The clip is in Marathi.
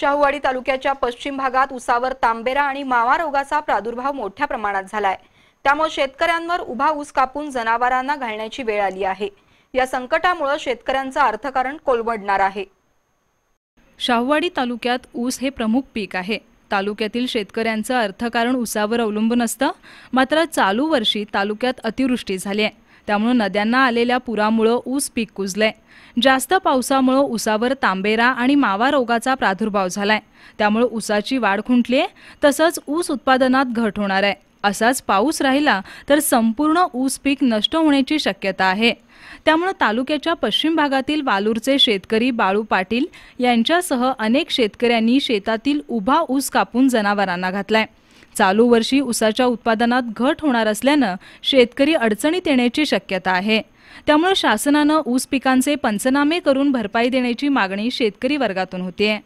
शाहूवाडी तालुक्याच्या पश्चिम भागात उसावर तांबेरा आणि मावा रोगाचा प्रादुर्भाव मोठ्या प्रमाणात झालाय. त्यामुळे शेतकऱ्यांवर उभा ऊस कापून जनावरांना घालण्याची वेळ आली आहे. या संकटामुळे शेतकऱ्यांचं अर्थकारण कोलमडणार आहे. शाहूवाडी तालुक्यात ऊस हे प्रमुख पीक आहे. तालुक्यातील शेतकऱ्यांचं अर्थकारण उसावर अवलंबून असतं. मात्र चालू वर्षी तालुक्यात अतिवृष्टी झाली आहे. त्यामुळं नद्यांना आलेल्या पुरामुळं ऊस पीक कुजलंय. जास्त पावसामुळं ऊसावर तांबेरा आणि मावा रोगाचा प्रादुर्भाव झालाय. त्यामुळं ऊसाची वाढ खुंटली आहे तसंच ऊस उत्पादनात घट होणार आहे. असाच पाऊस राहिला तर संपूर्ण ऊस पीक नष्ट होण्याची शक्यता आहे. त्यामुळे तालुक्याच्या पश्चिम भागातील वालूरचे शेतकरी बाळू पाटील यांच्यासह अनेक शेतकऱ्यांनी शेतातील उभा ऊस कापून जनावरांना घातलाय. चालू वर्षी ऊसाच्या उत्पादनात घट होणार असल्यानं शेतकरी अडचणीत येण्याची शक्यता आहे. त्यामुळे शासनानं ऊस पिकांचे पंचनामे करून भरपाई देण्याची मागणी शेतकरी वर्गातून होतीये.